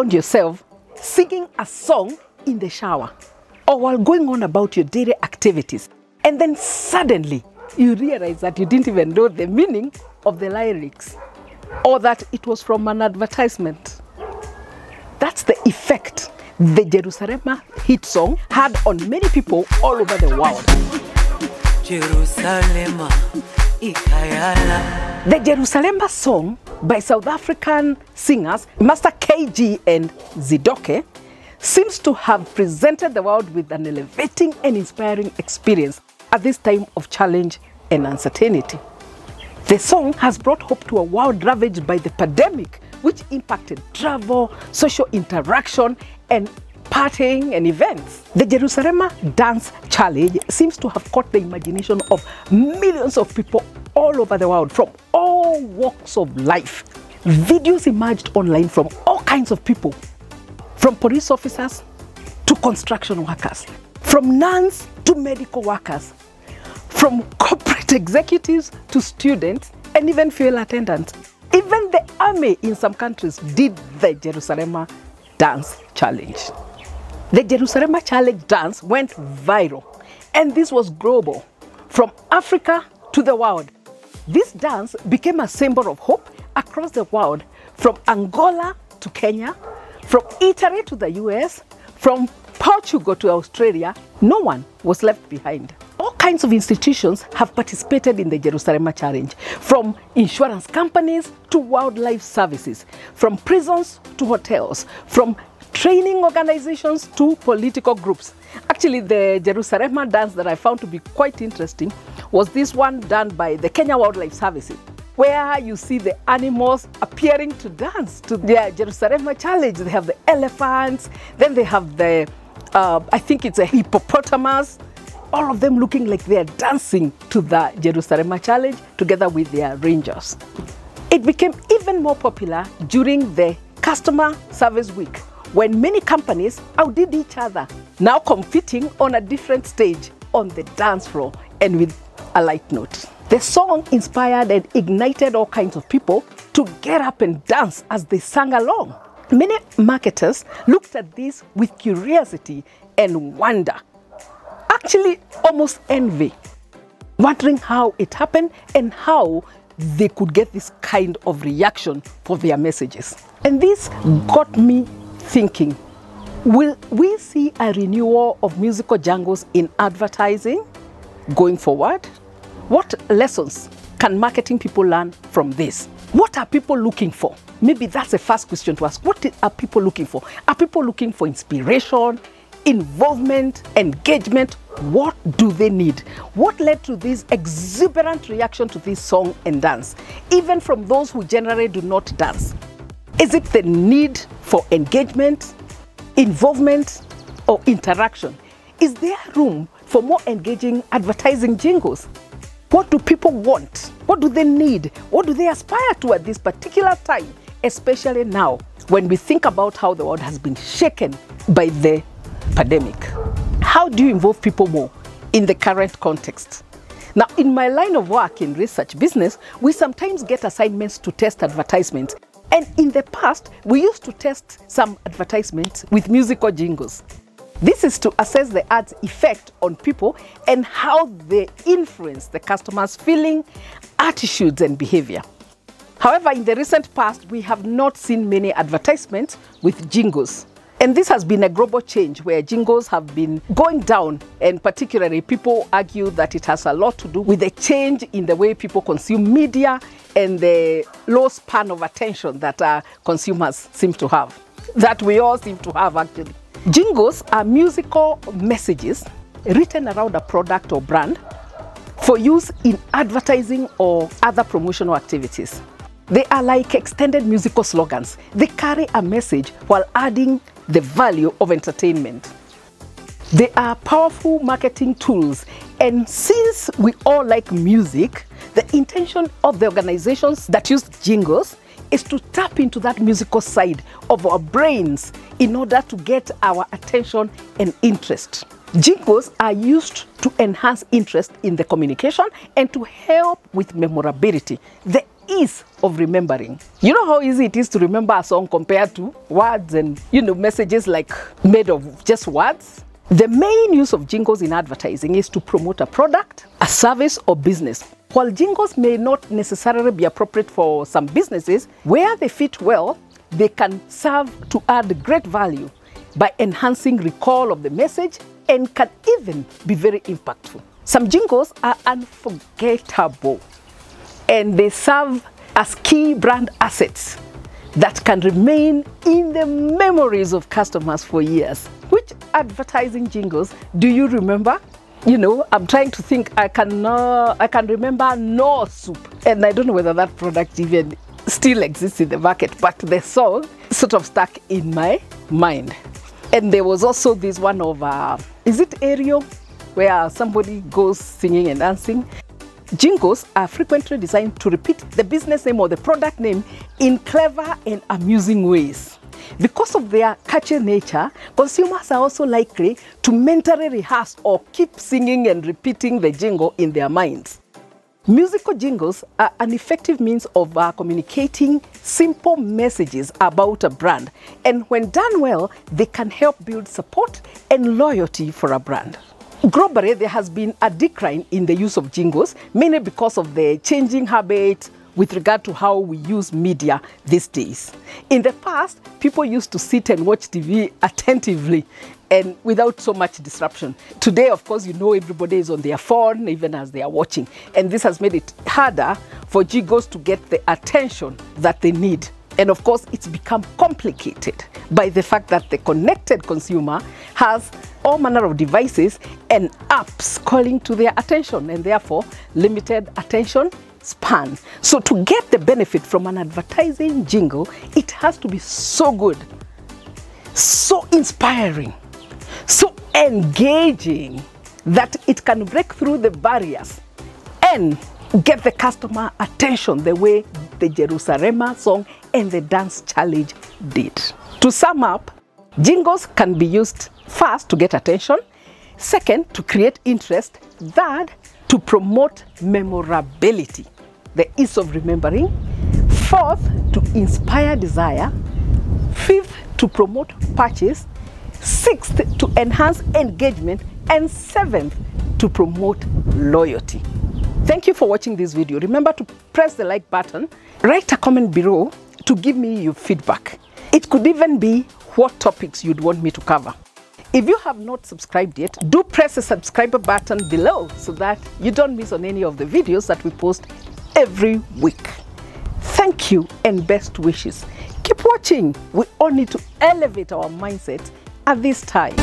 found yourself singing a song in the shower or while going on about your daily activities, and then suddenly you realize that you didn't even know the meaning of the lyrics or that it was from an advertisement. That's the effect the Jerusalema hit song had on many people all over the world. Jerusalema ikayala The Jerusalema song by South African singers Master KG and Zidoke seems to have presented the world with an elevating and inspiring experience at this time of challenge and uncertainty. The song has brought hope to a world ravaged by the pandemic, which impacted travel, social interaction, and partying and events. The Jerusalema Dance Challenge seems to have caught the imagination of millions of people all over the world from all walks of life. Videos emerged online from all kinds of people, from police officers to construction workers, from nuns to medical workers, from corporate executives to students and even fuel attendants. Even the army in some countries did the Jerusalema Dance Challenge. The Jerusalema Challenge dance went viral, and this was global, from Africa to the world. This dance became a symbol of hope across the world, from Angola to Kenya, from Italy to the US, from Portugal to Australia. No one was left behind. All kinds of institutions have participated in the Jerusalem Challenge, from insurance companies to wildlife services, from prisons to hotels, from training organizations to political groups. Actually, the Jerusalema dance that I found to be quite interesting was this one done by the Kenya Wildlife Services, where you see the animals appearing to dance to their Jerusalema challenge. They have the elephants, then they have the, uh, I think it's a hippopotamus, all of them looking like they are dancing to the Jerusalema challenge together with their rangers. It became even more popular during the customer service week when many companies outdid each other, now competing on a different stage on the dance floor and with a light note. The song inspired and ignited all kinds of people to get up and dance as they sang along. Many marketers looked at this with curiosity and wonder, actually almost envy, wondering how it happened and how they could get this kind of reaction for their messages. And this got me thinking will we see a renewal of musical jingles in advertising going forward? What lessons can marketing people learn from this? What are people looking for? Maybe that's the first question to ask. What are people looking for? Are people looking for inspiration, involvement, engagement? What do they need? What led to this exuberant reaction to this song and dance, even from those who generally do not dance? Is it the need for engagement, involvement, or interaction? Is there room for more engaging advertising jingles? What do people want? What do they need? What do they aspire to at this particular time, especially now when we think about how the world has been shaken by the pandemic? How do you involve people more in the current context? Now, in my line of work in research business, we sometimes get assignments to test advertisements. And in the past, we used to test some advertisements with musical jingles. This is to assess the ad's effect on people and how they influence the customer's feeling, attitudes, and behavior. However, in the recent past, we have not seen many advertisements with jingles. And this has been a global change where jingles have been going down, and particularly people argue that it has a lot to do with the change in the way people consume media and the low span of attention that consumers seem to have, that we all seem to have actually. Jingles are musical messages written around a product or brand for use in advertising or other promotional activities. They are like extended musical slogans. They carry a message while adding the value of entertainment. They are powerful marketing tools, and since we all like music, the intention of the organizations that use jingles is to tap into that musical side of our brains in order to get our attention and interest. Jingles are used to enhance interest in the communication and to help with memorability. The ease of remembering. You know how easy it is to remember a song compared to words and you know messages like made of just words? The main use of jingles in advertising is to promote a product, a service, or business. While jingles may not necessarily be appropriate for some businesses, where they fit well, they can serve to add great value by enhancing recall of the message and can even be very impactful. Some jingles are unforgettable and they serve as key brand assets that can remain in the memories of customers for years. Which advertising jingles do you remember? You know, I'm trying to think. I can uh, I can remember no soup, and I don't know whether that product even still exists in the market, but the song sort of stuck in my mind. And there was also this one of uh, is it Ariel, where somebody goes singing and dancing. Jingles are frequently designed to repeat the business name or the product name in clever and amusing ways. Because of their catchy nature, consumers are also likely to mentally rehearse or keep singing and repeating the jingle in their minds. Musical jingles are an effective means of uh, communicating simple messages about a brand, and when done well, they can help build support and loyalty for a brand. Globally, there has been a decline in the use of jingles, mainly because of the changing habit with regard to how we use media these days. In the past, people used to sit and watch TV attentively and without so much disruption. Today, of course, you know everybody is on their phone even as they are watching. And this has made it harder for jingles to get the attention that they need. And of course, it's become complicated by the fact that the connected consumer has all manner of devices and apps calling to their attention and therefore limited attention span. So to get the benefit from an advertising jingle, it has to be so good, so inspiring, so engaging that it can break through the barriers and get the customer attention the way the Jerusalema song and the dance challenge did. To sum up, jingles can be used first to get attention, second to create interest, third to promote memorability, the ease of remembering, fourth to inspire desire, fifth to promote purchase, sixth to enhance engagement, and seventh to promote loyalty. Thank you for watching this video. Remember to press the like button, write a comment below to give me your feedback. It could even be what topics you'd want me to cover. If you have not subscribed yet, do press the subscribe button below so that you don't miss on any of the videos that we post every week. Thank you and best wishes. Keep watching. We all need to elevate our mindset at this time.